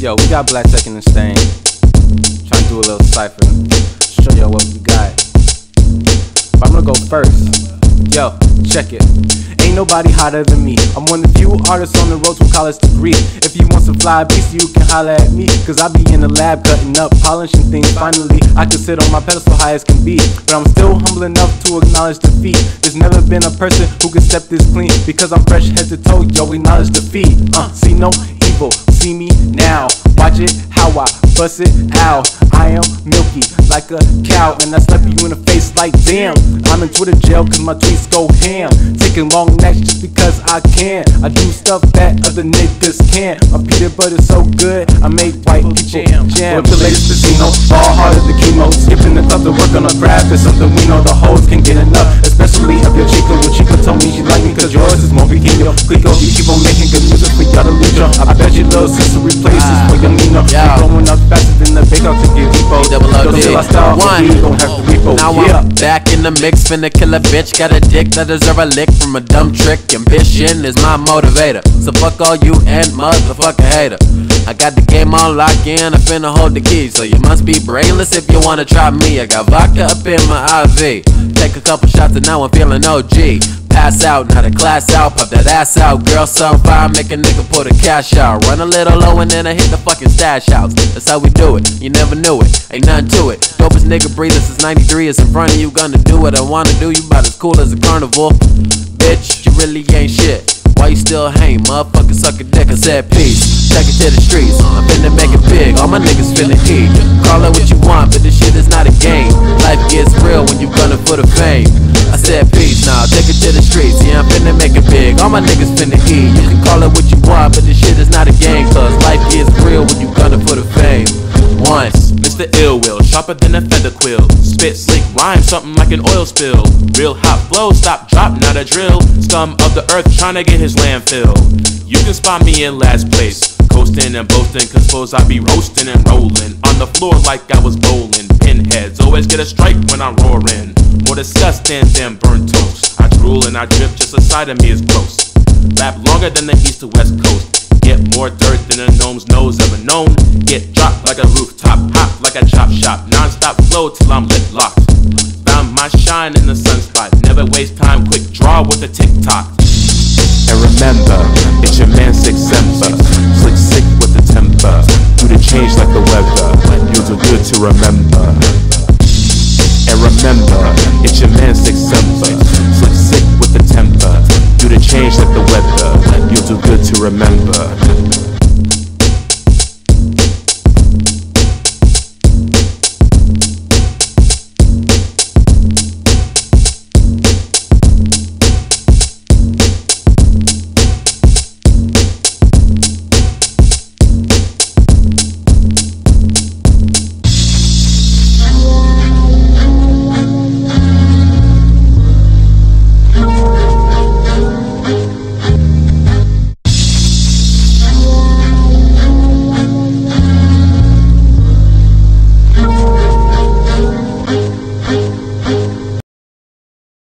Yo, we got Black Texh in the stain. Trying to do a little cipher. Show y'all what we got. But I'm gonna go first. Yo, check it. Ain't nobody hotter than me. I'm one of the few artists on the road to a college degree. If you want some fly beats, you can holler at me. Cause I be in the lab cutting up, polishing things. Finally, I can sit on my pedestal high as can be. But I'm still humble enough to acknowledge defeat. There's never been a person who can step this clean. Because I'm fresh head to toe, yo, acknowledge defeat. Uh, see no evil, see me now. Watch it, how I bust it out. I am milky like a cow, and I slap you in the face like damn. I'm in Twitter jail cause my tweets go ham. Taking long necks just because I can. I do stuff that other niggas can't. My peanut butter so good, I make white people jam. jam. Up the latest casino, fall harder the chemo. Skipping the club to work on a craft is something we know the hoes can get enough. Especially if your chica, when Chica told me Nino. Yeah. Going up faster than the big to get repo. Double Go I start, One. we gon' have to repo. Now yeah. I'm back in the mix, finna kill a bitch. Got a dick that deserve a lick from a dumb trick. Ambition is my motivator. So fuck all you and motherfucker hater. I got the game on lock in, I finna hold the key. So you must be brainless if you wanna try me. I got vodka up in my IV. Take a couple shots and now I'm feeling OG. Pass out, now the class out, pop that ass out. Girl, some fine, make a nigga pull the cash out. Run a little low and then I hit the fucking stash house. That's how we do it, you never knew it, ain't nothing to it. Dopest nigga breathing since 93 it's in front of you. Gonna do what I wanna do, you about as cool as a carnival. Bitch, you really ain't shit. Why you still hang, motherfucker? Suck a dick, I said peace. Take it to the streets, I'm finna make it big. All my niggas finna eat. Call it what you want, but this shit is not a game. Life gets real when you gunning for the fame. Said peace now, take it to the streets. Yeah, I'm finna make it big. All my niggas finna eat. You can call it what you want, but this shit is not a game. Cause life is real when you gunning for the fame. Once. Mr. Ill Will, sharper than a feather quill. Spit slick rhyme, something like an oil spill. Real hot flow, stop, drop, not a drill. Scum of the earth, trying to get his landfill. You can spot me in last place. Coasting and boasting, cause suppose I be roasting and rolling. On the floor like I was bowling. Pinheads always get a strike when I'm roaring. More disgusting than burnt toast. I drool and I drip, just a side of me is gross. Rap longer than the east to west coast. Get more dirt than a gnome's nose ever known. Get dropped like a rooftop, hot like a chop shop. Non-stop flow till I'm lit locked. Found my shine in the sunspot. Never waste time, quick draw with the tick tock. And remember, it's your man Six Semper. You'll good to remember. And remember, it's your man Six Semper. Slick sick with the temper. Do the change like the weather. You'll do good to remember.